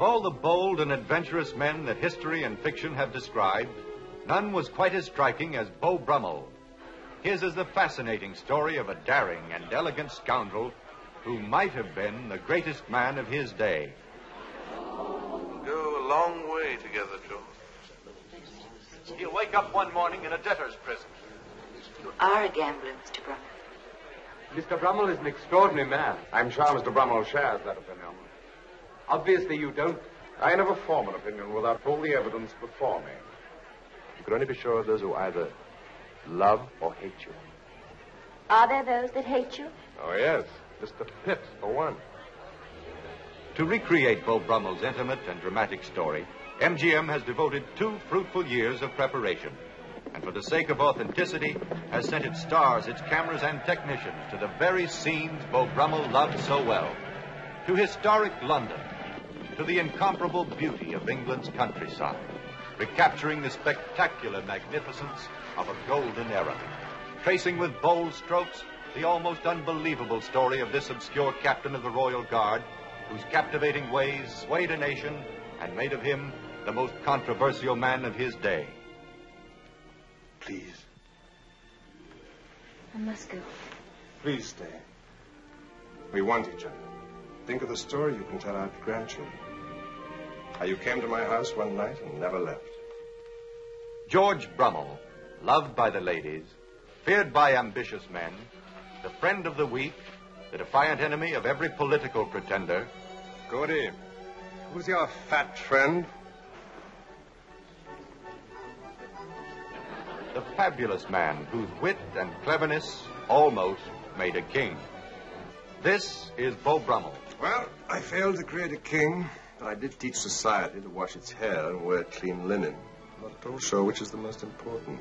all the bold and adventurous men that history and fiction have described, none was quite as striking as Beau Brummell. His is the fascinating story of a daring and elegant scoundrel who might have been the greatest man of his day. Go a long way together, Joe. He'll wake up one morning in a debtor's prison. You are a gambler, Mr. Brummell. Mr. Brummell is an extraordinary man. I'm sure Mr. Brummell shares that opinion. Obviously, you don't. I never form an opinion without all the evidence before me. You can only be sure of those who either love or hate you. Are there those that hate you? Oh, yes. Mr. Pitt, for one. To recreate Beau Brummell's intimate and dramatic story, MGM has devoted two fruitful years of preparation. And for the sake of authenticity, has sent its stars, its cameras, and technicians to the very scenes Beau Brummell loved so well. To historic London, to the incomparable beauty of England's countryside, recapturing the spectacular magnificence of a golden era, tracing with bold strokes the almost unbelievable story of this obscure captain of the Royal Guard, whose captivating ways swayed a nation and made of him the most controversial man of his day. Please. I must go. Please stay. We want each other. Think of the story you can tell our grandchildren. How you came to my house one night and never left. George Brummell, loved by the ladies, feared by ambitious men, the friend of the weak, the defiant enemy of every political pretender. Gordy, who's your fat friend? The fabulous man whose wit and cleverness almost made a king. This is Beau Brummell. Well, I failed to create a king, but I did teach society to wash its hair and wear clean linen. Not at all sure which is the most important.